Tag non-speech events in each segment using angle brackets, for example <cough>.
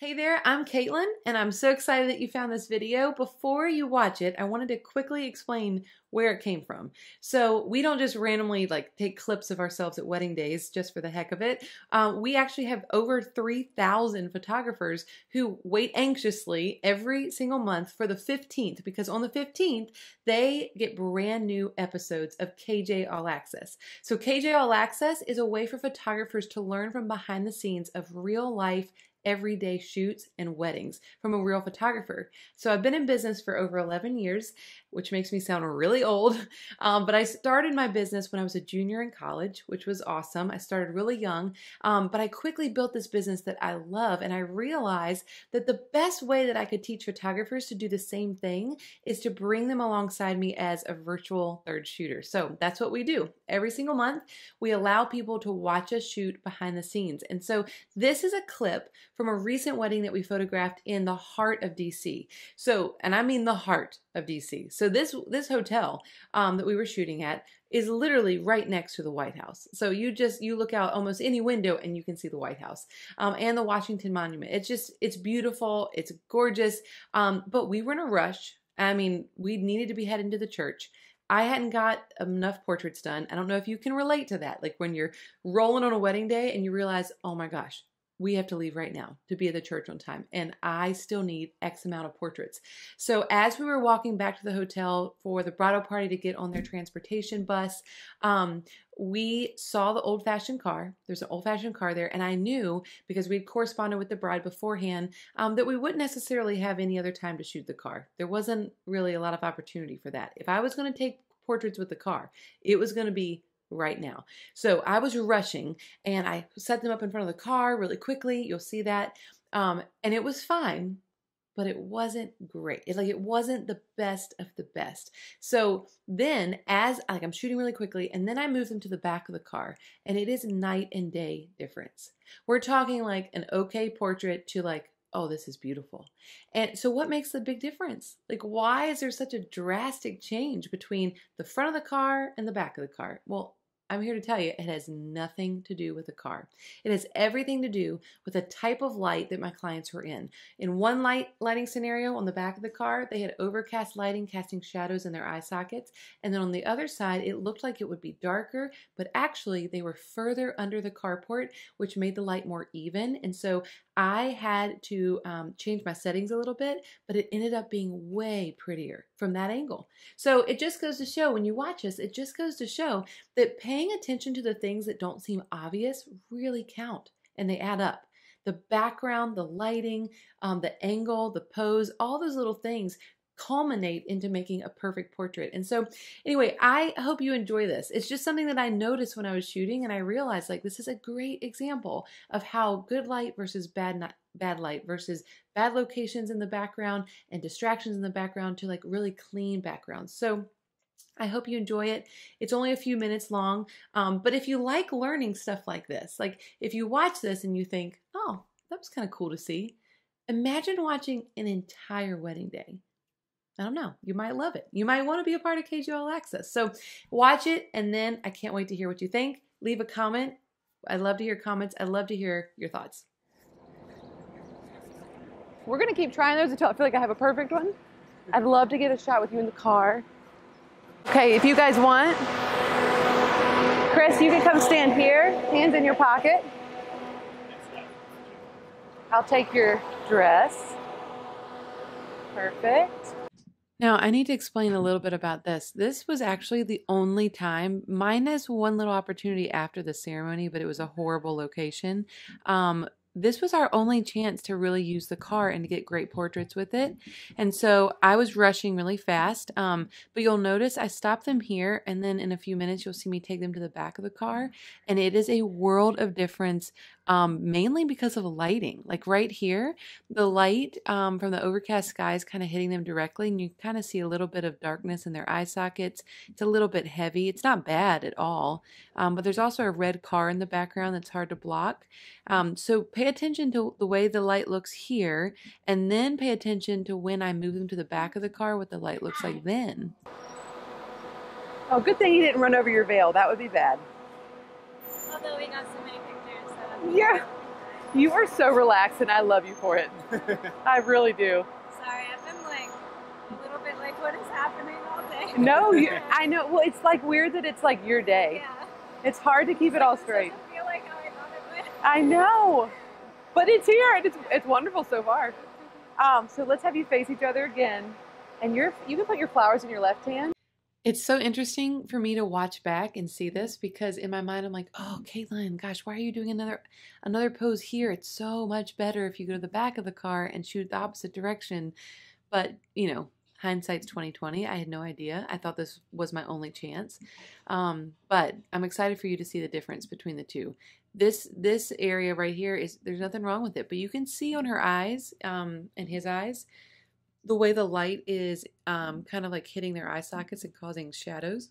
Hey there, I'm Katelyn, and I'm so excited that you found this video. Before you watch it, I wanted to quickly explain where it came from. So we don't just randomly like take clips of ourselves at wedding days just for the heck of it. Um, we actually have over 3,000 photographers who wait anxiously every single month for the 15th because on the 15th, they get brand new episodes of KJ All Access. So KJ All Access is a way for photographers to learn from behind the scenes of real life everyday shoots and weddings from a real photographer. So I've been in business for over 11 years, which makes me sound really old. <laughs> Um, but I started my business when I was a junior in college, which was awesome. I started really young, um, but I quickly built this business that I love. And I realized that the best way that I could teach photographers to do the same thing is to bring them alongside me as a virtual third shooter. So that's what we do. Every single month, we allow people to watch us shoot behind the scenes. And so this is a clip from a recent wedding that we photographed in the heart of DC. So, and I mean the heart of DC. So this this hotel um, that we were shooting at is literally right next to the White House. So you just you look out almost any window and you can see the White House um, and the Washington Monument. It's just it's beautiful, it's gorgeous. Um, but we were in a rush. I mean, we needed to be heading to the church. I hadn't got enough portraits done. I don't know if you can relate to that. Like when you're rolling on a wedding day and you realize, oh my gosh, we have to leave right now to be at the church on time. And I still need X amount of portraits. So as we were walking back to the hotel for the bridal party to get on their transportation bus, um, we saw the old fashioned car. There's an old fashioned car there. And I knew because we had corresponded with the bride beforehand um, that we wouldn't necessarily have any other time to shoot the car. There wasn't really a lot of opportunity for that. If I was going to take portraits with the car, it was going to be right now. So I was rushing and I set them up in front of the car really quickly. You'll see that. Um, and it was fine, but it wasn't great. It like it wasn't the best of the best. So then as like I'm shooting really quickly and then I move them to the back of the car and it is night and day difference. We're talking like an okay portrait to like oh, this is beautiful. And so, what makes the big difference? Like, why is there such a drastic change between the front of the car and the back of the car? Well, I'm here to tell you it has nothing to do with the car. It has everything to do with the type of light that my clients were in. In one light lighting scenario on the back of the car, they had overcast lighting casting shadows in their eye sockets. And then on the other side, it looked like it would be darker, but actually they were further under the carport, which made the light more even. And so I had to um, change my settings a little bit, but it ended up being way prettier from that angle. So it just goes to show when you watch us, it just goes to show that paying attention to the things that don't seem obvious really count and they add up. The background, the lighting, um, the angle, the pose, all those little things culminate into making a perfect portrait. And so, anyway, I hope you enjoy this. It's just something that I noticed when I was shooting, and I realized like this is a great example of how good light versus bad bad light versus bad locations in the background and distractions in the background to like really clean backgrounds. So. I hope you enjoy it. It's only a few minutes long, um, but if you like learning stuff like this, like if you watch this and you think, oh, that was kind of cool to see, imagine watching an entire wedding day. I don't know. You might love it. You might want to be a part of KJ All Access. So watch it, and then I can't wait to hear what you think. Leave a comment. I'd love to hear comments. I'd love to hear your thoughts. We're going to keep trying those until I feel like I have a perfect one. I'd love to get a shot with you in the car. Okay, if you guys want, Chris, you can come stand here, hands in your pocket. I'll take your dress. Perfect. Now, I need to explain a little bit about this. This was actually the only time, minus one little opportunity after the ceremony, but it was a horrible location. Um, this was our only chance to really use the car and to get great portraits with it. And so I was rushing really fast. Um, but you'll notice I stopped them here, and then in a few minutes, you'll see me take them to the back of the car. And it is a world of difference, um, mainly because of lighting. Like right here, the light um, from the overcast sky is kind of hitting them directly, and you kind of see a little bit of darkness in their eye sockets. It's a little bit heavy. It's not bad at all. Um, but there's also a red car in the background that's hard to block. Um, so pay attention to the way the light looks here, and then pay attention to when I move them to the back of the car, what the light looks like then. Oh, good thing you didn't run over your veil. That would be bad. Although we got so many pictures. So yeah. You are so relaxed, and I love you for it. <laughs> I really do. Sorry, I've been like a little bit like, what is happening all day? No, <laughs> you, I know. Well, it's like weird that it's like your day. Yeah. It's hard to keep it all straight. Doesn't feel like how I thought it would. I know, but it's here and it's it's wonderful so far. Um, so let's have you face each other again, and you're you can put your flowers in your left hand. It's so interesting for me to watch back and see this because in my mind I'm like, oh, Katelyn, gosh, why are you doing another another pose here? It's so much better if you go to the back of the car and shoot the opposite direction. But you know, hindsight's 2020. I had no idea. I thought this was my only chance. Um, but I'm excited for you to see the difference between the two. This this area right here is there's nothing wrong with it, but you can see on her eyes um, and his eyes the way the light is um, kind of like hitting their eye sockets and causing shadows.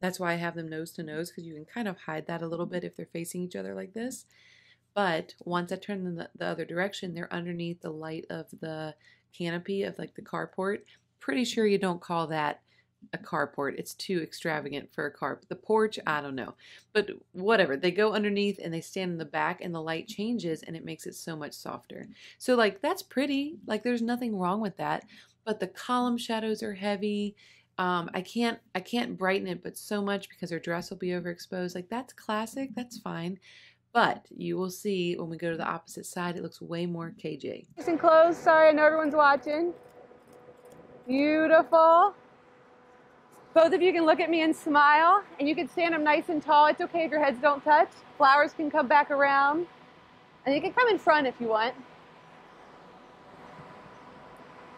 That's why I have them nose to nose because you can kind of hide that a little bit if they're facing each other like this. But once I turn them the, the other direction, they're underneath the light of the canopy of like the carport. Pretty sure you don't call that a carport. It's too extravagant for a car. The porch, I don't know. But whatever. They go underneath and they stand in the back and the light changes and it makes it so much softer. So like that's pretty. Like there's nothing wrong with that. But the column shadows are heavy. Um, I can't I can't brighten it but so much because her dress will be overexposed. Like that's classic. That's fine. But you will see when we go to the opposite side, it looks way more KJ. Nice and close. Sorry, I know everyone's watching. Beautiful. Both of you can look at me and smile, and you can stand up nice and tall. It's okay if your heads don't touch. Flowers can come back around. And you can come in front if you want.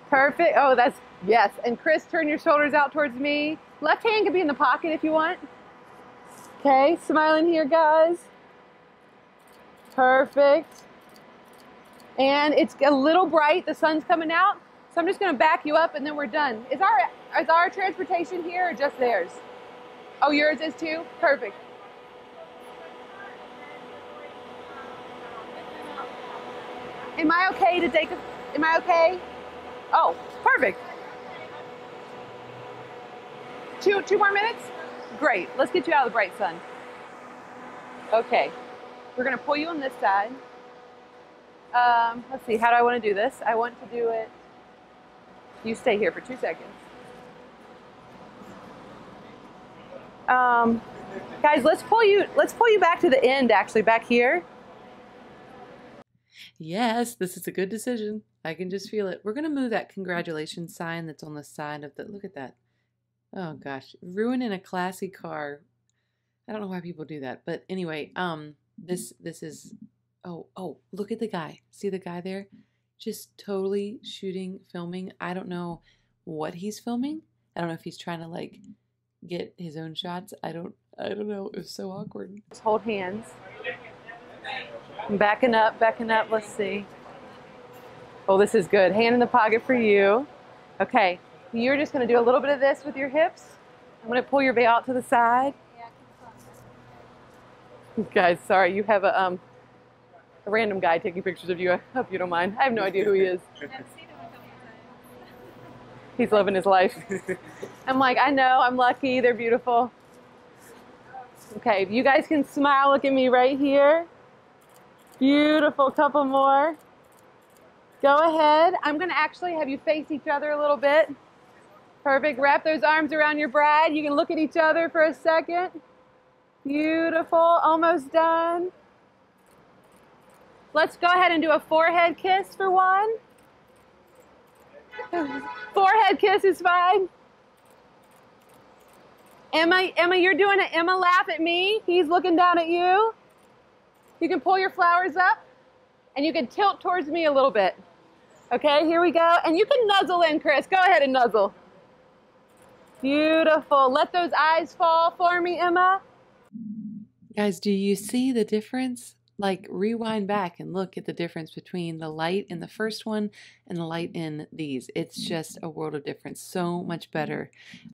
Perfect. Oh, that's, yes. And Chris, turn your shoulders out towards me. Left hand can be in the pocket if you want. Okay, smiling here, guys. Perfect. And it's a little bright. The sun's coming out. So I'm just going to back you up and then we're done. Is our is our transportation here or just theirs? Oh, yours is too? Perfect. Am I okay to take a, am I okay? Oh, perfect. Two, two more minutes? Great. Let's get you out of the bright sun. Okay. We're to pull you on this side. Um, let's see, how do I want to do this? I want to do it. You stay here for two seconds. Um, guys, let's pull you. Let's pull you back to the end. Actually, back here. Yes, this is a good decision. I can just feel it. We're going to move that congratulations sign that's on the side of the. Look at that. Oh gosh, ruining a classy car. I don't know why people do that, but anyway, um, this this is. Oh oh, look at the guy. See the guy there? Just totally shooting, filming. I don't know what he's filming. I don't know if he's trying to like get his own shots. I don't. I don't know. It was so awkward. Let's hold hands. I'm backing up, backing up. Let's see. Oh, this is good. Hand in the pocket for you. Okay, you're just going to do a little bit of this with your hips. I'm going to pull your veil out to the side. Guys, sorry, you have a um a random guy taking pictures of you. I hope you don't mind. I have no idea who he is. <laughs> He's living his life. <laughs> I'm like, I know, I'm lucky, they're beautiful. Okay, you guys can smile, look at me right here. Beautiful, couple more. Go ahead. I'm gonna actually have you face each other a little bit. Perfect, wrap those arms around your bride. You can look at each other for a second. Beautiful, almost done. Let's go ahead and do a forehead kiss for one. Forehead kiss is fine. Emma, Emma, you're doing an Emma laugh at me. He's looking down at you. You can pull your flowers up and you can tilt towards me a little bit. Okay, here we go. And you can nuzzle in, Chris. Go ahead and nuzzle. Beautiful. Let those eyes fall for me, Emma. Guys, do you see the difference? Like, rewind back and look at the difference between the light in the first one and the light in these. It's mm-hmm. just a world of difference. So much mm-hmm. better.